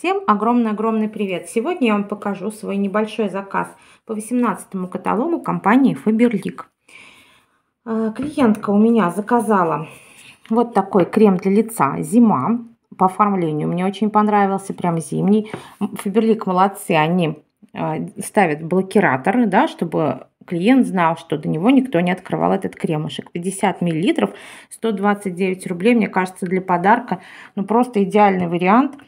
Всем огромный-огромный привет! Сегодня я вам покажу свой небольшой заказ по 18 каталогу компании Faberlic. Э, клиентка у меня заказала вот такой крем для лица «Зима». По оформлению мне очень понравился, прям зимний. Faberlic молодцы, они э, ставят блокираторы, да, чтобы клиент знал, что до него никто не открывал этот кремушек. 50 миллилитров, 129 рублей, мне кажется, для подарка, ну просто идеальный вариант –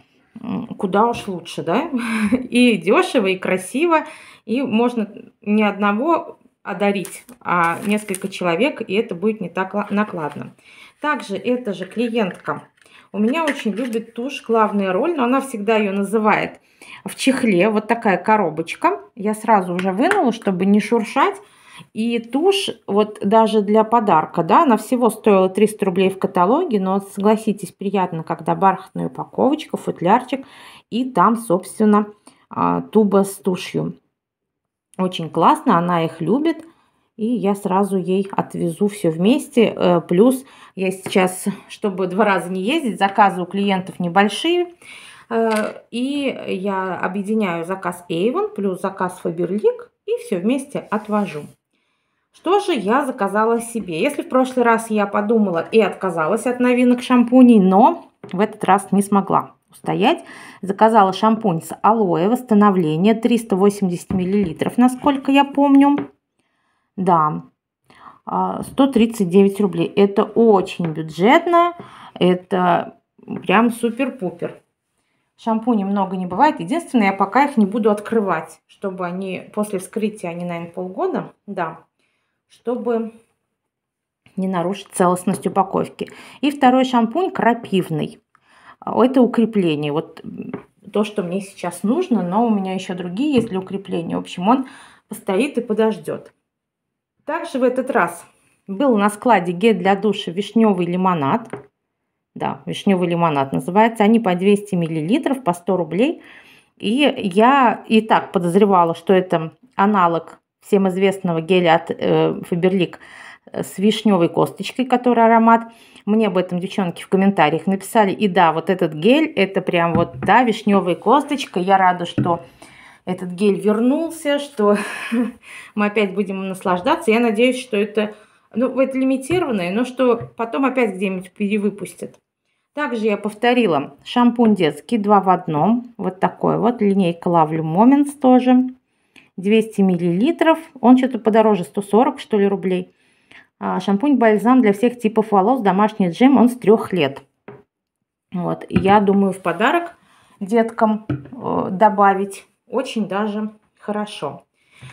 куда уж лучше, да? И дешево, и красиво, и можно не одного одарить, а несколько человек, и это будет не так накладно. Также эта же клиентка у меня очень любит тушь «Главная роль», но она всегда ее называет в чехле. Вот такая коробочка. Я сразу уже вынула, чтобы не шуршать. И тушь, вот даже для подарка, да, она всего стоила 300 рублей в каталоге, но согласитесь, приятно, когда бархатная упаковочка, футлярчик, и там, собственно, а, туба с тушью. Очень классно, она их любит, и я сразу ей отвезу все вместе. Э, плюс я сейчас, чтобы два раза не ездить, заказы у клиентов небольшие, э, и я объединяю заказ Avon плюс заказ Faberlic и все вместе отвожу. Что же я заказала себе? Если в прошлый раз я подумала и отказалась от новинок шампуней, но в этот раз не смогла устоять. Заказала шампунь с алоэ, восстановление, 380 мл, насколько я помню. Да, 139 а, рублей. Это очень бюджетно, это прям супер-пупер. Шампуней много не бывает. Единственное, я пока их не буду открывать, чтобы они после вскрытия, они, наверное, полгода, да, чтобы не нарушить целостность упаковки. И второй шампунь крапивный. Это укрепление. Вот то, что мне сейчас нужно, но у меня еще другие есть для укрепления. В общем, он постоит и подождет. Также в этот раз был на складе гель для душа вишневый лимонад. Да, вишневый лимонад называется. Они по 200 миллилитров, по 100 рублей. И я и так подозревала, что это аналог всем известного геля от э, Faberlic с вишневой косточкой, который аромат. Мне об этом девчонки в комментариях написали. И да, вот этот гель, это прям вот, да, вишневая косточка. Я рада, что этот гель вернулся, что мы опять будем наслаждаться. Я надеюсь, что это, ну, это лимитированное, но что потом опять где-нибудь перевыпустят. Также я повторила шампунь детский 2 в одном. Вот такой вот линейка Lovely Moments тоже. 200 миллилитров. Он что-то подороже, 140 что ли рублей. А, Шампунь-бальзам для всех типов волос, домашний джем, он с трех лет. Вот, я думаю, в подарок деткам э, добавить очень даже хорошо.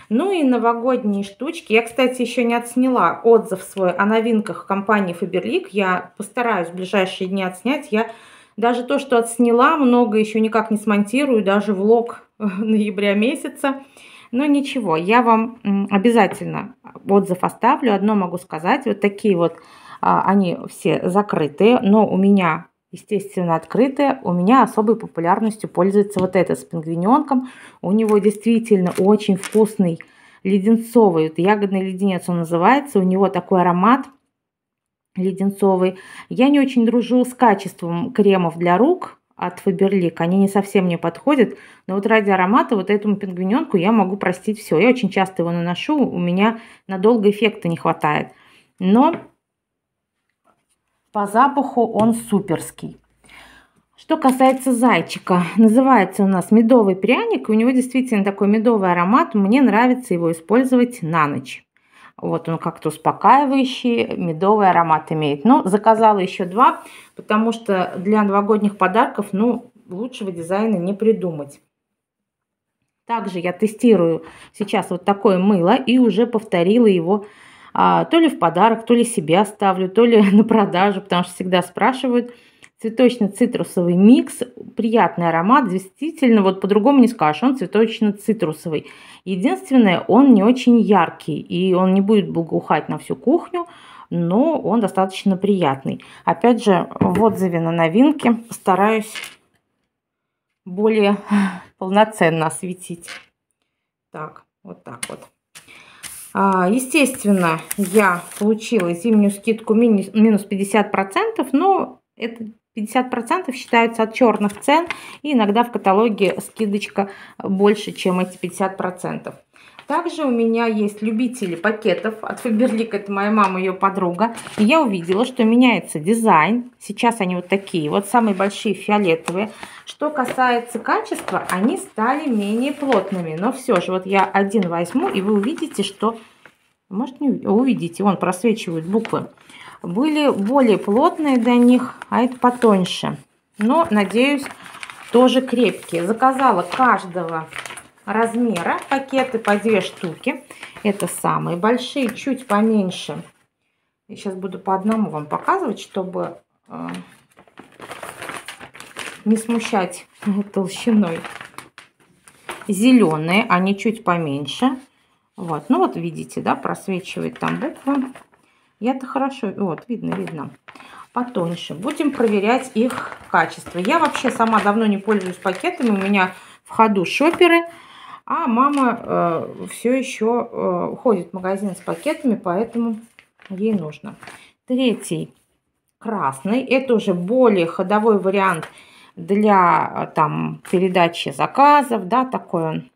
Ну и новогодние штучки. Я, кстати, еще не отсняла отзыв свой о новинках компании Faberlic. Я постараюсь в ближайшие дни отснять. Я даже то, что отсняла, много еще никак не смонтирую, даже влог ноября месяца. Но ничего, я вам обязательно отзыв оставлю. Одно могу сказать, вот такие вот, а, они все закрытые, но у меня, естественно, открытые. У меня особой популярностью пользуется вот этот с пингвиненком. У него действительно очень вкусный леденцовый, вот ягодный леденец он называется. У него такой аромат леденцовый. Я не очень дружу с качеством кремов для рук, от Faberlic. Они не совсем мне подходят, но вот ради аромата вот этому пингвиненку я могу простить все. Я очень часто его наношу, у меня надолго эффекта не хватает. Но по запаху он суперский. Что касается зайчика, называется у нас медовый пряник, у него действительно такой медовый аромат, мне нравится его использовать на ночь. Вот он как-то успокаивающий, медовый аромат имеет. Но заказала еще два, потому что для новогодних подарков, ну, лучшего дизайна не придумать. Также я тестирую сейчас вот такое мыло и уже повторила его а, то ли в подарок, то ли себе оставлю, то ли на продажу, потому что всегда спрашивают – цветочно-цитрусовый микс, приятный аромат, действительно, вот по-другому не скажешь, он цветочно-цитрусовый. Единственное, он не очень яркий, и он не будет благоухать на всю кухню, но он достаточно приятный. Опять же, в отзыве на новинки стараюсь более полноценно осветить. Так, вот так вот. А, естественно, я получила зимнюю скидку минус 50%, но это 50% считается от черных цен, и иногда в каталоге скидочка больше, чем эти 50%. Также у меня есть любители пакетов от Faberlic, это моя мама, ее подруга. И я увидела, что меняется дизайн. Сейчас они вот такие, вот самые большие фиолетовые. Что касается качества, они стали менее плотными. Но все же, вот я один возьму, и вы увидите, что... Может, не увидите, вон просвечивают буквы. Были более плотные для них, а это потоньше. Но, надеюсь, тоже крепкие. Заказала каждого размера. Пакеты по две штуки. Это самые большие, чуть поменьше. Я сейчас буду по одному вам показывать, чтобы э, не смущать толщиной. Зеленые, они чуть поменьше. Вот, ну вот видите, да, просвечивает там буквы. И это хорошо, вот, видно, видно. Потоньше. Будем проверять их качество. Я вообще сама давно не пользуюсь пакетами. У меня в ходу шоперы. А мама э, все еще э, ходит в магазин с пакетами, поэтому ей нужно. Третий красный. Это уже более ходовой вариант для э, там передачи заказов, да, такой он.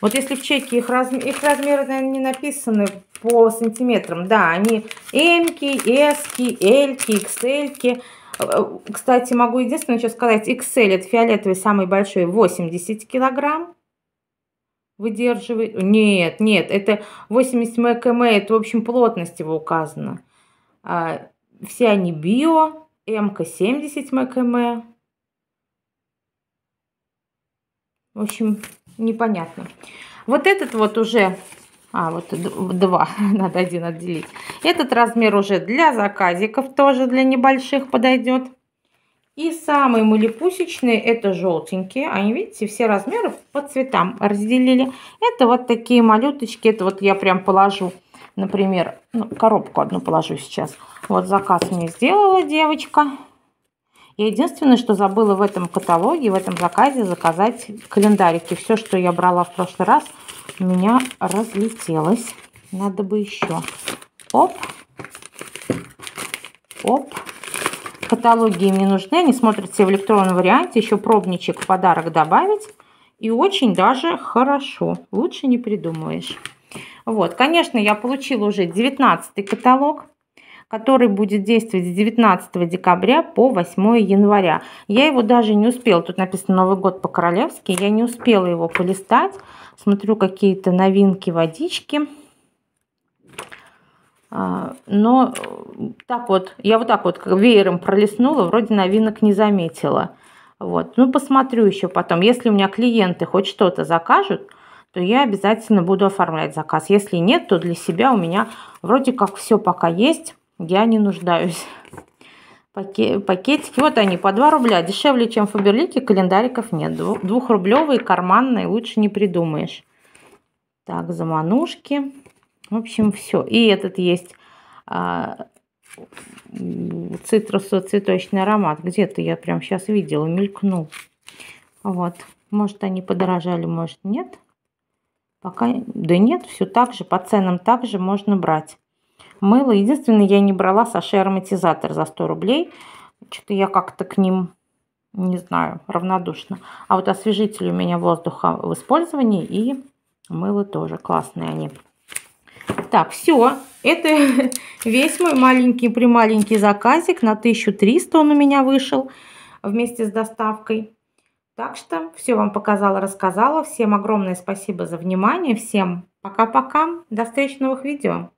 Вот если в чеке их, разм... их размеры, наверное, не написаны по сантиметрам, да, они М, S, L, XL. Кстати, могу единственное что сказать, XL это фиолетовый самый большой 80 килограмм выдерживает. Нет, нет, это 80 мкм, это в общем плотность его указана. А, все они био, МК 70 мкм. В общем, непонятно. Вот этот вот уже, а вот два, надо один отделить. Этот размер уже для заказиков, тоже для небольших подойдет. И самые малепусечные это желтенькие. Они, видите, все размеры по цветам разделили. Это вот такие малюточки. Это вот я прям положу, например, ну, коробку одну положу сейчас. Вот заказ мне сделала девочка. Я единственное, что забыла в этом каталоге, в этом заказе заказать календарики. Все, что я брала в прошлый раз, у меня разлетелось. Надо бы еще. Оп. Оп каталоги им не нужны, они смотрятся в электронном варианте, еще пробничек в подарок добавить. И очень даже хорошо, лучше не придумаешь. Вот, конечно, я получила уже 19 каталог, который будет действовать с 19 декабря по 8 января. Я его даже не успела, тут написано Новый год по-королевски, я не успела его полистать. Смотрю какие-то новинки, водички. А, но так вот, я вот так вот веером пролистнула, вроде новинок не заметила. Вот. Ну, посмотрю еще потом. Если у меня клиенты хоть что-то закажут, то я обязательно буду оформлять заказ. Если нет, то для себя у меня вроде как все пока есть. Я не нуждаюсь. Пакетики, вот они, по 2 рубля. Дешевле, чем в Фаберлике, календариков нет. Двухрублевые, карманные, лучше не придумаешь. Так, заманушки. В общем, все. И этот есть а, цитрусово-цветочный аромат. Где-то я прям сейчас видела, мелькнул. Вот. Может, они подорожали, может, нет. Пока... Да нет, все так же, по ценам также можно брать. Мыло. Единственное, я не брала Саши ароматизатор за 100 рублей. Что-то я как-то к ним, не знаю, равнодушна. А вот освежитель у меня воздуха в использовании и мыло тоже классные они. Так, все. Это весь мой маленький, прималенький заказик. На 1300 он у меня вышел вместе с доставкой. Так что все вам показала, рассказала. Всем огромное спасибо за внимание. Всем пока-пока. До встречи в новых видео.